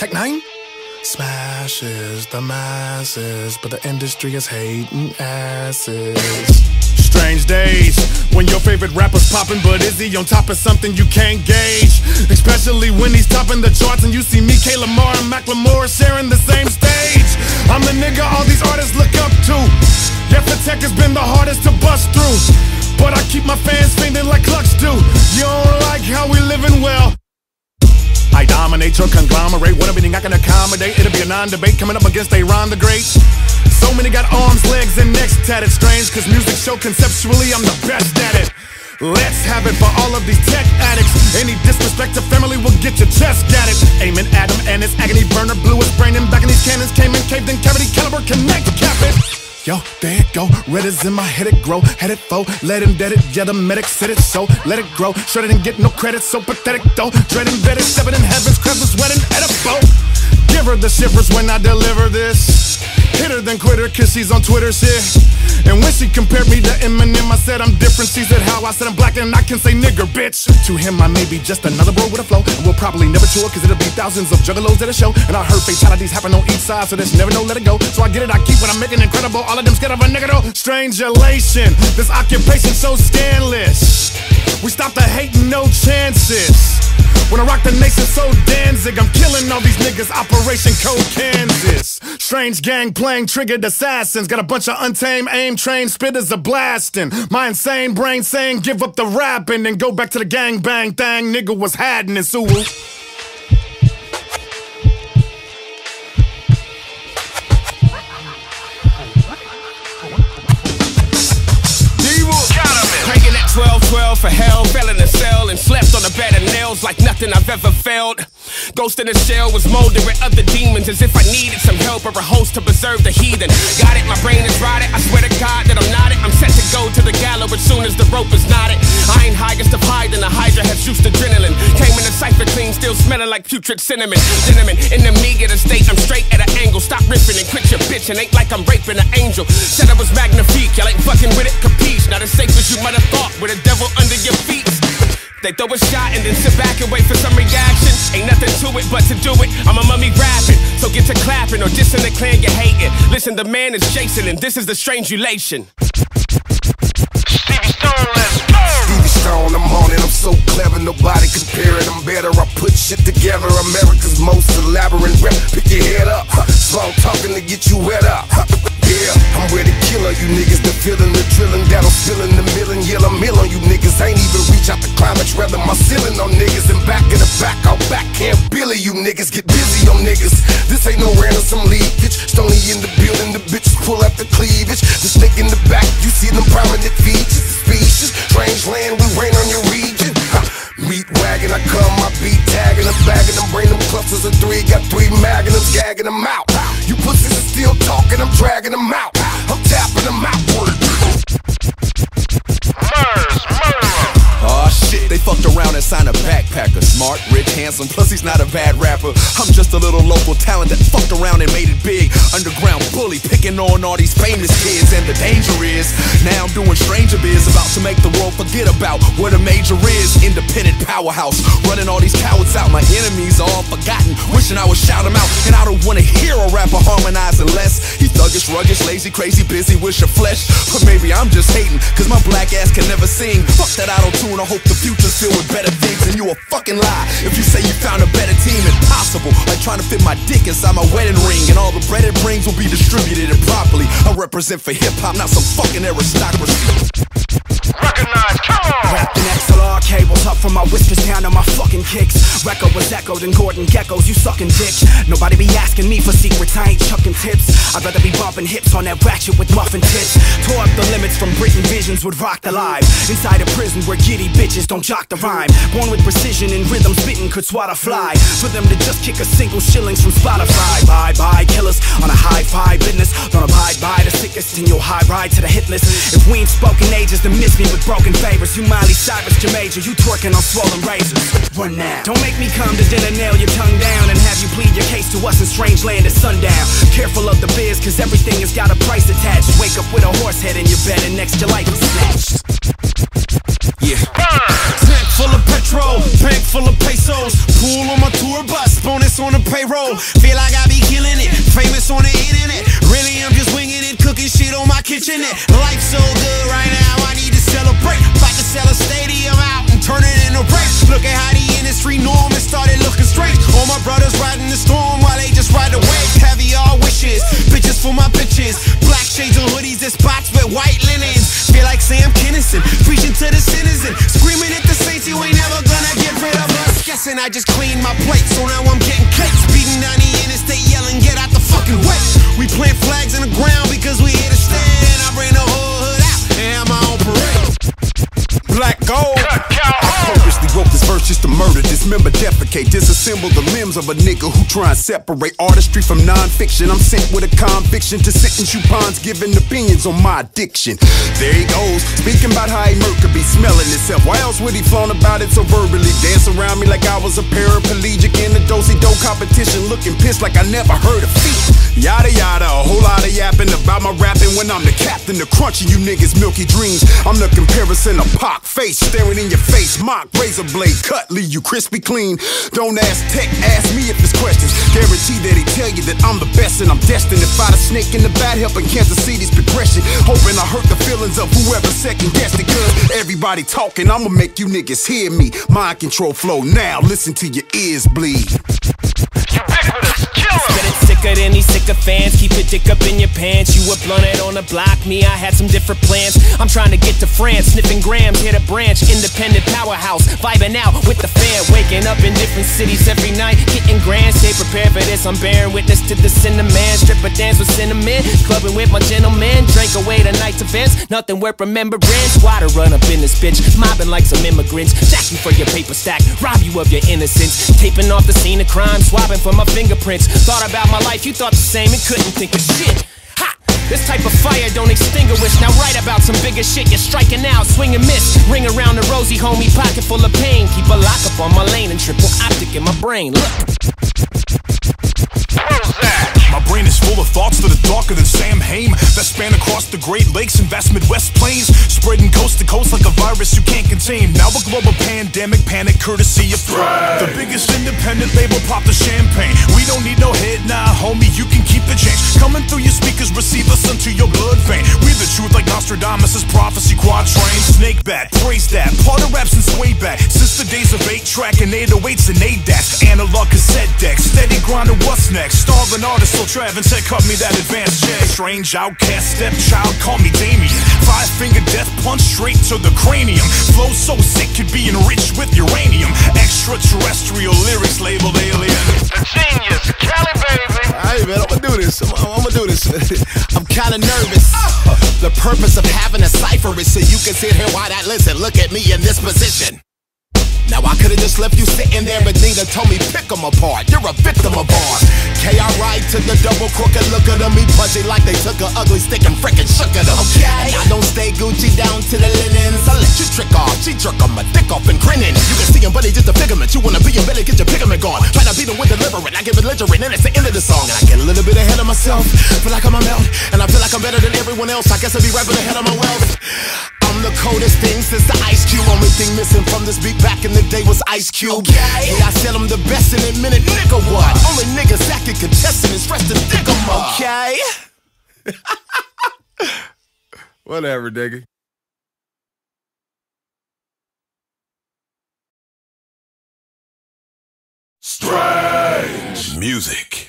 Tech N9ne? Smashes the masses, but the industry is hating asses. Strange days when your favorite rapper's popping, but is he on top of something you can't gauge? Especially when he's topping the charts and you see me, K. Lamar, and Macklemore sharing the same stage. I'm the nigga all these artists look up to. Yes, the tech has been the hardest to bust through, but I keep my fans fainting like clucks do. You don't like how we living well. I dominate your conglomerate. What I can accommodate. It'll be a non-debate coming up against Aaron the Great. So many got arms, legs, and necks tatted. Strange, cause music show conceptually I'm the best at it. Let's have it for all of these tech addicts. Any disrespect to family will get your chest it. Aiming at him and his agony burner blew his brain and back in these cannons came in caved in cavity caliber connect cap it. Yo, there it go. Red is in my head, it grow. Head it foe, let him dead it. Yeah, the medic said it so. Let it grow. Sure didn't get no credit, so pathetic though. Dreading vetted, seven in heaven's was wedding at a boat. Give her the shivers when I deliver this. Hit than then quit her, cause she's on Twitter shit. And when she compared me to Eminem, I said I'm different. She said how I said I'm black and I can say nigger, bitch. To him, I may be just another bro with a flow. And we'll probably never tour, cause it'll be thousands of juggalos at a show. And I heard fatalities happen on each side, so there's never no let it go. So I get it, I keep what I'm making incredible. All of them scared of a nigga though. Strangeulation, this occupation so scandalous. We stop the hating, no chances. When I rock the nation so Danzig, I'm killing all these niggas. Operation Code Kansas. Strange gang playing triggered assassins. Got a bunch of untamed aim trained spitters a blasting. My insane brain saying give up the rapping and go back to the gang bang thing. Nigga was hiding in Suwu. For hell, fell in a cell and slept on a bed of nails like nothing I've ever felt. Ghost in a shell was molded with other demons as if I needed some help or a host to preserve the heathen. Got it, my brain is rotted. I swear to God that I'm not it. I'm set to go to the gallows as soon as the rope is knotted. I ain't highest of high, than the Hydra has juiced adrenaline. Came cipher clean, still smelling like putrid cinnamon. Cinnamon in the meager state, I'm straight at an angle. Stop ripping and quit your bitch and ain't like I'm raping an angel. Said I was magnifique, y'all ain't fucking with it, capiche? Not as safe as you might have thought with a devil under your feet. They throw a shot and then sit back and wait for some reaction. Ain't nothing to it but to do it. I'm a mummy rapping, so get to clapping or dissing the clan you're hating. Listen, the man is Jason and this is the Strangeulation. Stevie Stone, I'm on it, I'm so clever, nobody compare I'm better. I put shit together, America's most elaborate rep. Pick your head up, huh. slow talking to get you wet up. Yeah, I'm ready to kill her, you niggas. The feeling, the drilling, that'll fill in the million. Yeah, I'm mill on you niggas. Ain't even reach out the climax, rather my ceiling on niggas. And back in the back, I'll back can't Billy, you niggas. Get busy on niggas. This ain't no ransom leakage. Stony in the building, the bitches pull out the cleavage. The snake in the back, you see them prominent features. Three, got three magnums, gagging them out. You pussies are still talking, I'm dragging them out. I'm tapping them out. Aw shit, they fucked around and signed a backpacker. Smart, rich, handsome, plus he's not a bad rapper. I'm just a little local talent that fucked around and made it big. Underground bully, picking on all these famous kids. And the danger is, now I'm doing stranger biz, about to make the world forget about what a major is. Independent powerhouse, running all these cowards out. My enemies are all forgotten, wishing I would shout them out. And I don't wanna hear a rapper harmonize unless he thuggish, ruggish, lazy, crazy, busy, wish your flesh. But maybe I'm just hating, cause my black ass can never sing. Fuck that auto tune, I hope the future's filled with better things. And you a fucking lie if you say you found a better team. Impossible, like trying to fit my dick inside my wedding ring. And all the bread it brings will be distributed improperly. I represent for hip hop, not some fucking aristocracy. Recognize, come on! Wrapped in XLR cables up from my whiskers down to my fucking kicks. Record was echoed in Gordon Gekkos, you sucking dick. Nobody be asking I ain't chucking tips. I'd rather be bumping hips on that ratchet with muffin tits. Tore up the limits from Britain visions would rock the live. Inside a prison where giddy bitches don't jock the rhyme. Born with precision and rhythm spitting could swat a fly. For them to just kick a single shillings from Spotify. Bye bye, killers on a high five business. In your high ride to the hit list. If we ain't spoken ages, then miss me with broken favors. You Miley Cyrus, Major, you twerking on swollen razors. Run now. Don't make me come to dinner, nail your tongue down, and have you plead your case to us in strange land at sundown. Careful of the biz, cause everything has got a price attached. Wake up with a horse head in your bed, and next your life is snatched. Yeah. Tank full of petrol, bank full of pesos. Pool on my tour bus, bonus on the payroll. Feel like I be killing it, famous on the internet. Really, I'm just winging been cooking shit on my kitchenette. Life so good right now, I need to celebrate. About to sell a stadium out and turn it into break. Look at how the industry norm has started looking straight. All my brothers riding the storm while they just ride the. Heavy all wishes, bitches for my bitches. Black shades and hoodies and spots with white linens. Feel like Sam Kinison, preaching to the citizen, screaming at the saints. You ain't never gonna get rid of us. Guessing I just cleaned my plate, so now I'm getting cakes, beating 90. We plant flags in the ground because we here to stand. I bring the whole hood out and have my own parade. Black gold. I purposely wrote this just to murder, dismember, defecate, disassemble the limbs of a nigga who try and separate artistry from non-fiction. I'm sent with a conviction to sentence you pawns giving opinions on my addiction. There he goes, speaking about how he murder be smelling himself. Why else would he flown about it so verbally? Dance around me like I was a paraplegic in a dosey-do competition, looking pissed like I never heard a feat. Yada yada, a whole lot of yapping about my rapping when I'm the captain, the crunching you niggas milky dreams. I'm the comparison of Pac face staring in your face, mock razor blade cut, leave you crispy clean. Don't ask tech, ask me if there's questions. Guarantee that he tell you that I'm the best and I'm destined to fight a snake in the bat, helping Kansas City's progression. Hoping I hurt the feelings of whoever second guessed it, cause everybody talking, I'ma make you niggas hear me. Mind control flow now, listen to your ears bleed. Sicker than these sycophants. Keep your dick up in your pants. You were blunted on the block. Me, I had some different plans. I'm trying to get to France. Sniffing grams, hit a branch. Independent powerhouse. Vibing out with the fan. Waking up in different cities every night. Getting grand. Stay prepared for this. I'm bearing witness to the cinnamon. Stripper dance with cinnamon. Clubbing with my gentlemen. Drink away the night's events. Nothing worth remembering. Water run up in this bitch. Mobbing like some immigrants. Jack you for your paper stack. Rob you of your innocence. Taping off the scene of crime. Swabbing for my fingerprints. Thought about my life, you thought the same and couldn't think of shit. Ha! This type of fire don't extinguish. Now write about some bigger shit. You're striking out, swing and miss. Ring around the rosy homie, pocket full of pain. Keep a lock up on my lane and triple optic in my brain. Look. Full of thoughts that are darker than Samhain that span across the Great Lakes and vast Midwest plains, spreading coast to coast like a virus you can't contain. Now a global pandemic, panic courtesy of Thrive. The biggest independent label pop the champagne. We don't need no head, nah, homie, you can keep the change. Coming through your speakers, receive us into your blood vein. We're the truth like Nostradamus' prophecy quatrain. Snake bat, praise that. Part of rap since way back, since the days of 8 track and 808s and ADATs. Analog cassette decks, steady grinding, what's next? Starving artist, so Trav and said, cut me that advanced check. Strange outcast, stepchild, call me Damien. Five finger death punch straight to the cranium. Flow so sick, could be enriched with uranium. Extraterrestrial lyrics labeled alien. Genius, Cali baby. Hey man, I'm gonna do this. I'm, I'm gonna do this. I'm kinda nervous. The purpose of having a cipher is so you can sit here while I listen. Look at me in this position. Now I could've just left you sitting there, but Nina told me pick 'em apart. You're a victim of ours. K I ride to the double crooked look at me pudgy like they took a ugly stick and frickin' shook at them. Okay. And I don't stay Gucci down to the linens. I let you trick off, she jerk on my dick off and grinning. You can see him, but just a figment. You wanna be him, better get your pigment gone. Try to beat him with deliberate, I give it belligerent, and it's the end of the song. And I get a little bit ahead of myself, feel like I'm a melt, and I feel like I'm better than everyone else. I guess I'll be rapping ahead of my wealth. Only thing missing from this beat back in the day was Ice Cube. Okay. Yeah, I said I'm the best in a minute, nigga. What? Only niggas that can contest in is rest and dig 'em. Okay. Whatever, nigga. Strange music.